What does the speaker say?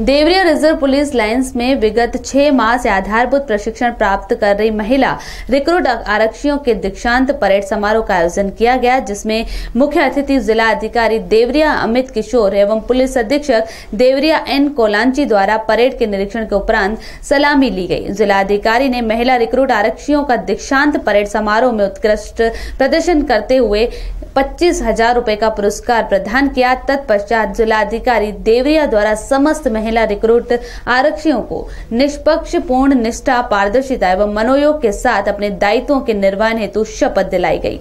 Deoria reserve police lines में विगत छह माह से आधारभूत प्रशिक्षण प्राप्त कर रही महिला रिक्रूट आरक्षियों के दीक्षांत परेड समारोह का आयोजन किया गया, जिसमें मुख्य अतिथि जिला अधिकारी देवरिया अमित किशोर एवं पुलिस अधीक्षक देवरिया एन कोलांची द्वारा परेड के निरीक्षण के उपरांत सलामी ली गई। जिला अधिकारी ने महिला रिक्रूट आरक्षियों का दीक्षांत परेड समारोह में उत्कृष्ट प्रदर्शन करते हुए पच्चीस हज़ार रूपए का पुरस्कार प्रदान किया। तत्पश्चात जिलाधिकारी देवरिया द्वारा समस्त महिला रिक्रूट आरक्षियों को निष्पक्ष, पूर्ण निष्ठा, पारदर्शिता एवं मनोयोग के साथ अपने दायित्वों के निर्वहन हेतु शपथ दिलाई गई।